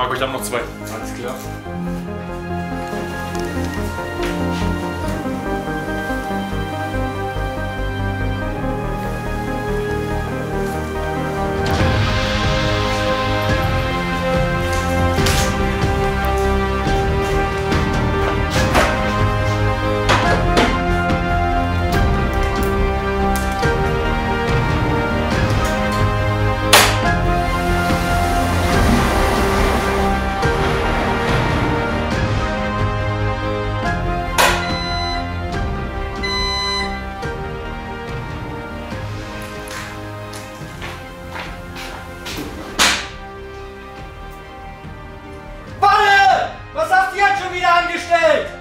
Marco, ich habe noch zwei. Alles klar. Wieder angestellt?